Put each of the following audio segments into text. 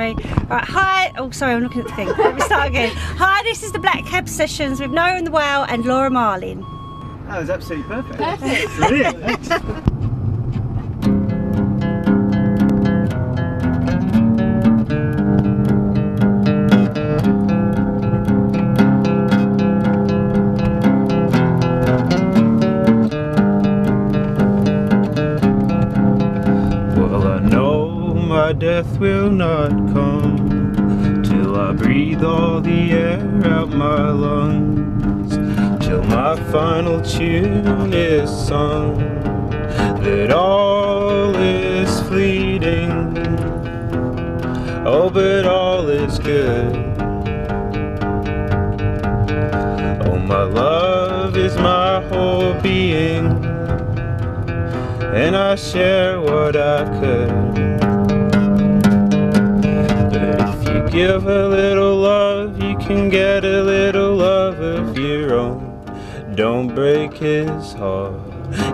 sorry. Right, hi. Oh, sorry, I'm looking at the thing. Let me start again. Hi, this is the Black Cab Sessions with Noah and the Whale and Laura Marling. Oh, that was absolutely perfect. Perfect. my death will not come till I breathe all the air out my lungs, till my final tune is sung. That all is fleeting, oh, but all is good. Oh, my love is my whole being and I share what I could. Give a little love, you can get a little love of your own. Don't break his heart.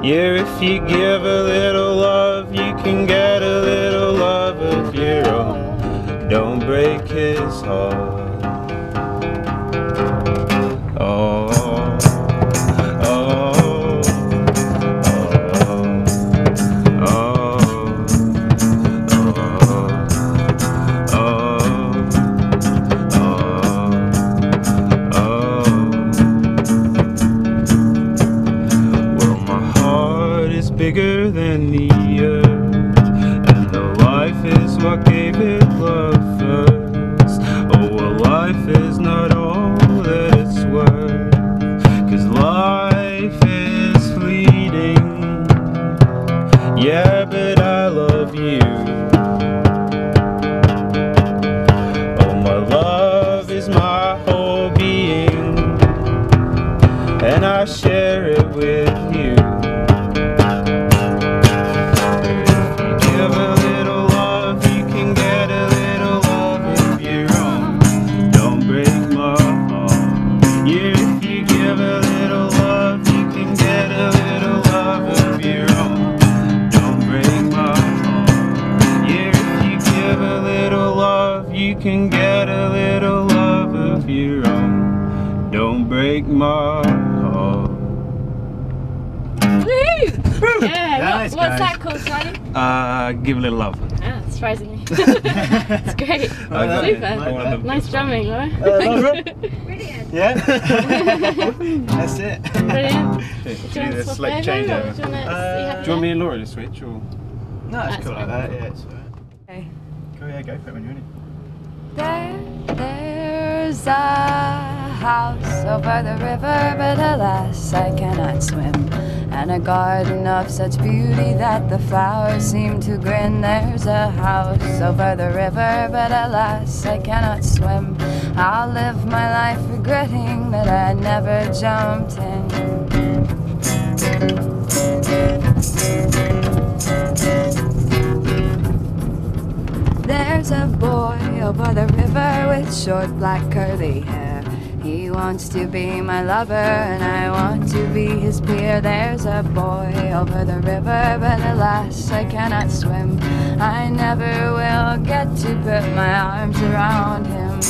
Yeah, if you give a little love, you can get a little love of your own. Don't break his heart. What gave it love your. Don't break my heart. Woo! Yeah, Nice, what, what's guys. that called, Charlie? Uh, give a little love. Ah, surprisingly. it's great. Well Super. done. Well. Nice drumming, Laura. Brilliant. Yeah? That's it. Brilliant. Do you do want the to swap over? change or over. Do you want to Uh, Do you want me and Laura to switch or? No, it's That's cool like that. Yeah, it's alright. Okay. Go, yeah, go for it when you're ready. There, there's a house over the river, but alas, I cannot swim. And a garden of such beauty that the flowers seem to grin. There's a house over the river, but alas, I cannot swim. I'll live my life regretting that I never jumped in. Over the river with short black curly hair. He wants to be my lover and I want to be his peer. There's a boy over the river, but alas, I cannot swim. I never will get to put my arms around him.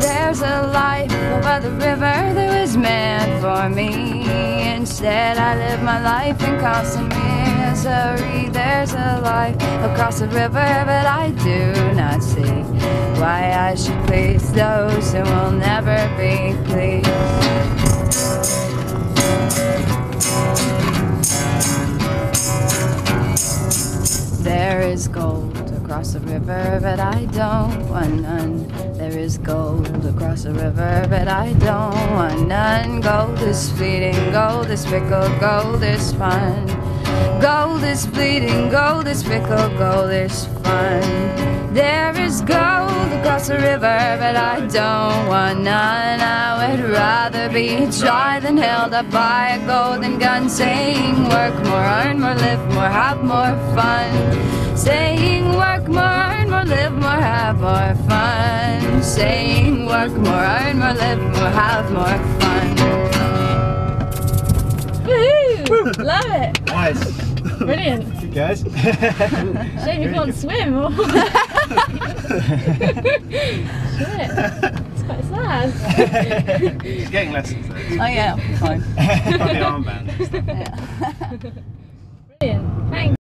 There's a life over the river that was meant for me. Instead, I live my life in constant misery. There's a life across the river, but I do not see why I should please those who will never be pleased. There is gold across the river, but I don't want none. There is gold across the river, but I don't want none. Gold is fleeting, gold is fickle, gold is fun. Gold is fleeting, gold is fickle, gold is fun. There is gold across the river, but I don't want none. I would rather be dry than held up by a golden gun, saying, Work more, earn more, live more, have more fun. Saying, Work more, earn more, live more, have more fun. Saying, Work more, earn more, live more, have more fun. Love it. Nice. Brilliant. Good guys. Shame you can't swim. Or... Shit. It's quite sad. He's getting lessons though. Oh yeah, fine. Got the armband. Brilliant. Thanks.